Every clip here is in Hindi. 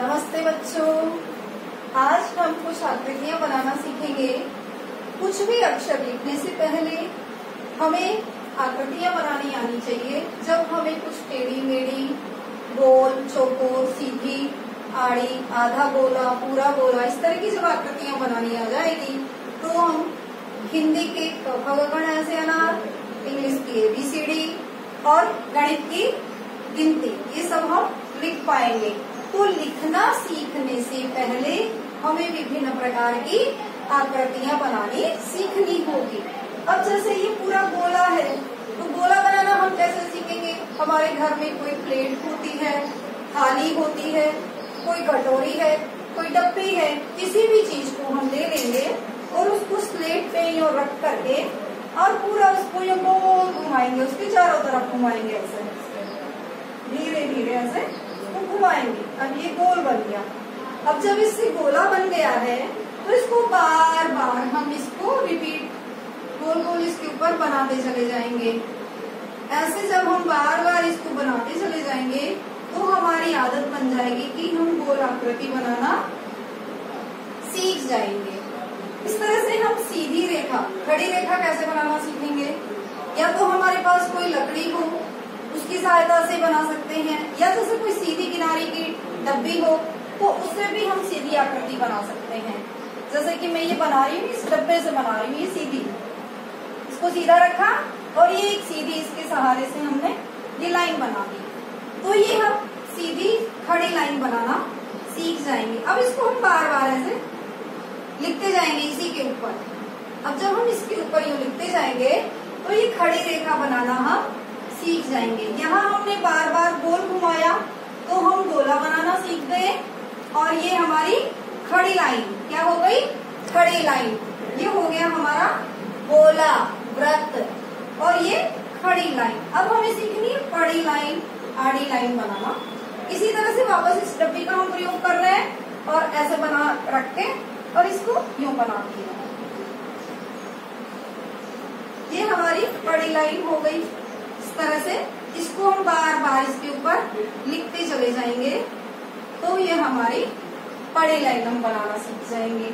नमस्ते बच्चों। आज हम कुछ आकृतियाँ बनाना सीखेंगे। कुछ भी अक्षर लिखने से पहले हमें आकृतियाँ बनानी आनी चाहिए। जब हमें कुछ टेढ़ी मेढ़ी, गोल, चौकोर, सीधी, आड़ी, आधा गोला, पूरा गोला, इस तरह की जब आकृतियाँ बनानी आ जाएगी तो हम हिंदी के गण ऐसे अनार, इंग्लिश की एबीसीडी और गणित की गिनती, ये सब हम लिख पाएँगे। तो लिखना सीखने से पहले हमें विभिन्न प्रकार की आकृतियाँ बनानी सीखनी होगी। अब जैसे ये पूरा गोला है तो गोला बनाना हम कैसे सीखेंगे? हमारे घर में कोई प्लेट होती है, थाली होती है, कोई कटोरी है, कोई डब्बी है, किसी भी चीज़ को हम ले लेंगे और उसको स्लेट पे यो रख करके और पूरा उसको यो घुमाएँगे, उसके चारों तरफ़ घुमाएँगे ऐसे। धीरे धीरे ऐसे घुमाएँगे अब ये गोल बन गया। अब जब इससे गोला बन गया है तो इसको बार बार हम इसको रिपीट गोल गोल इसके ऊपर बनाते चले जाएँगे। ऐसे जब हम बार बार इसको बनाते चले जाएँगे तो हमारी आदत बन जाएगी कि हम गोल आकृति बनाना सीख जाएँगे। इस तरह से हम सीधी रेखा, खड़ी रेखा कैसे बनाना सीखेंगे? या तो हमारे पास कोई लकड़ी हो उसकी सहायता से बना सकते हैं, या जैसे कोई सीधी किनारे की डब्बी हो तो उससे भी हम सीधी आकृति बना सकते हैं। जैसे कि मैं ये बना रही हूँ, इस डब्बे से बना रही हूँ, ये सीधी। इसको सीधा रखा, और ये एक सीधी इसके सहारे से हमने ये लाइन बना दी। तो ये हम सीधी खड़ी लाइन बनाना सीख जाएँगे। अब इसको हम बार बार ऐसे लिखते जाएँगे इसी के ऊपर। अब जब हम इसके ऊपर यू लिखते जाएँगे तो ये खड़ी रेखा बनाना हम सीख जाएँगे। यहाँ हमने बार बार गोल घुमाया तो हम गोला बनाना सीख गए। और ये हमारी खड़ी लाइन, क्या हो गई? खड़ी लाइन। ये हो गया हमारा गोला व्रत और ये खड़ी लाइन। अब हमें सीखनी है पड़ी लाइन, आड़ी लाइन बनाना। इसी तरह से वापस इस डब्बी का हम प्रयोग कर रहे हैं और ऐसे बना रख के और इसको यूँ बना दिया। ये हमारी बड़ी लाइन हो गई। इस तरह से इसको हम बार बार इसके ऊपर लिखते चले जाएँगे। तो ये हमारी पड़ी लाइन हम बनाना सीख जाएँगे।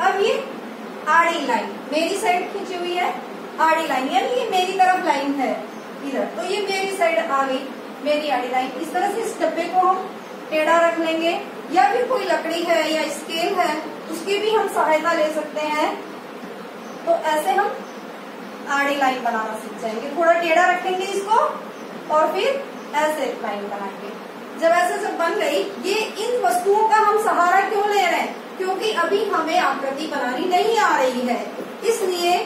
अब ये आड़ी लाइन मेरी साइड खींची हुई है। आड़ी लाइन, यानी ये मेरी तरफ़ लाइन है इधर। तो ये मेरी साइड आ गई, मेरी आड़ी लाइन। इस तरह से इस डब्बे को हम टेढ़ा रख लेंगे। या फिर कोई लकड़ी है या स्केल है, उसकी भी हम सहायता ले सकते हैं। तो ऐसे हम आड़ी लाइन बनाना सीख जाएँगे। थोड़ा टेढ़ा रखेंगे इसको और फिर ऐसे लाइन बनाएँगे। जब ऐसे जब बन गई, ये इन वस्तुओं का हम सहारा क्यों ले रहे हैं? क्योंकि अभी हमें आकृति बनानी नहीं आ रही है। इसलिए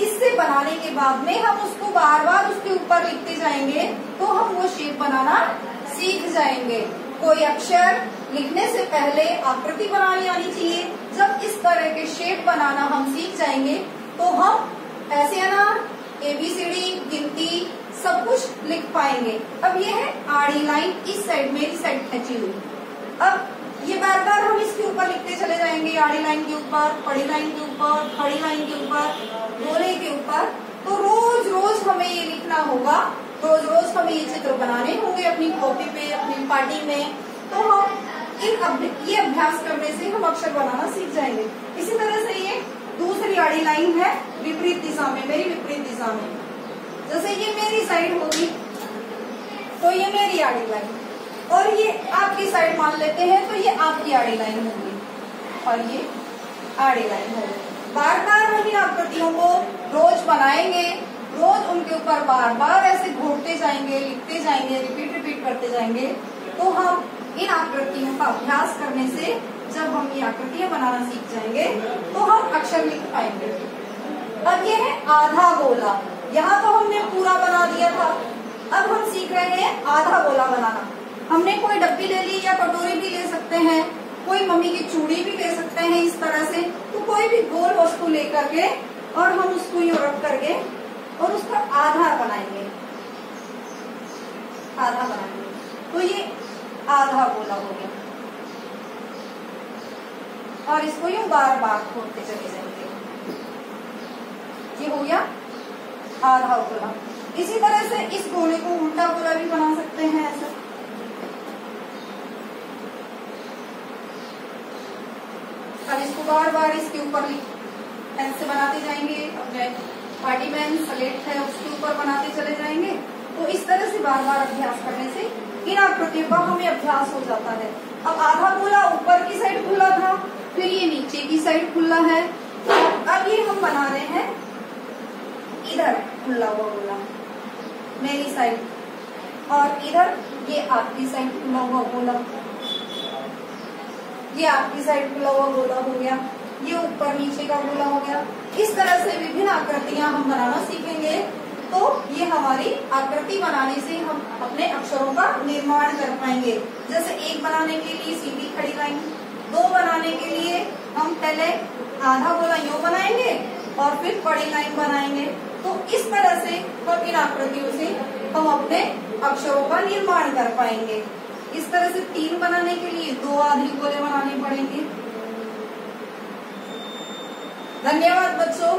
इससे बनाने के बाद में हम उसको बार बार उसके ऊपर लिखते जाएँगे तो हम वो शेप बनाना सीख जाएँगे। कोई अक्षर लिखने से पहले आकृति बनानी आनी चाहिए। जब इस तरह के शेप बनाना हम सीख जाएँगे तो हम ऐसे अनार एबीसीडी गिनती, सब कुछ लिख पाएँगे। अब ये है आड़ी लाइन, इस साइड मेरी साइड खींची हुई। अब ये बार बार हम इसके ऊपर लिखते चले जाएँगे, आड़ी लाइन के ऊपर पड़ी लाइन के ऊपर, खड़ी लाइन के ऊपर गोले के ऊपर। तो रोज रोज हमें ये लिखना होगा। रोज रोज हमें ये चित्र बनाने होंगे अपनी कॉपी पे, अपनी पार्टी में। तो हम इन ये अभ्यास करने से हम अक्षर बनाना सीख जाएँगे। इसी तरह लाइन है, विपरीत दिशा में, मेरी विपरीत दिशा में। जैसे ये मेरी साइड होगी तो ये मेरी आड़ी लाइन। और ये आपकी साइड मान लेते हैं तो ये आपकी आड़ी लाइन होगी। और ये आड़ी लाइन होगी। बार बार हम इन आकृतियों को रोज बनाएँगे, रोज उनके ऊपर बार बार ऐसे घोटते जाएँगे, लिखते जाएँगे रिपीट रिपीट करते जाएँगे तो हम इन आकृतियों का अभ्यास करने से जब हम ये आकृतियाँ बनाना सीख जाएँगे तो हम अक्षर लिख पाएँगे। अब ये है आधा गोला। यहाँ तो हमने पूरा बना दिया था। अब हम सीख रहे हैं आधा गोला बनाना। हमने कोई डब्बी ले ली या कटोरी भी ले सकते हैं, कोई मम्मी की चूड़ी भी ले सकते हैं इस तरह से। तो कोई भी गोल वस्तु लेकर के और हम उसको यू रख करके और उसका आधा बनाएँगे। आधा बनाएँगे। तो ये आधा गोला हो गया। और इसको यूँ बार बार खोलते चले जाएँगे। ये हो गया आधा गोला इसी तरह से इस गोले को उल्टा गोला भी बना सकते हैं ऐसा। अब इसको बार बार इसके ऊपर पेन से बनाते जाएँगे। पार्टी पेन स्लेट है, उसके ऊपर बनाते चले जाएँगे। तो इस तरह से बार बार अभ्यास करने से इन आकृतियों का हमें अभ्यास हो जाता है। अब आधा गोला ऊपर की साइड खुला था। फिर ये नीचे की साइड खुला है। अब ये हम बना रहे हैं इधर खुला हुआ गोला मेरी साइड। और इधर ये आपकी साइड खुला हुआ गोला ये आपकी साइड खुला हुआ गोला हो गया। ये ऊपर नीचे का गोला हो गया। इस तरह से विभिन्न आकृतियाँ हम बनाना सीखेंगे। तो ये हमारी आकृति बनाने से हम अपने अक्षरों का निर्माण कर पाएँगे। जैसे एक बनाने के लिए सीधी खड़ी लाइन दो बनाने के लिए हम पहले आधा गोला यो बनाएँगे और फिर बड़ी लाइन बनाएँगे। तो इस तरह से हम इन आकृतियों से हम अपने अक्षरों का निर्माण कर पाएँगे। इस तरह से तीन बनाने के लिए दो आधी गोले बनाने पड़ेंगे। धन्यवाद बच्चों।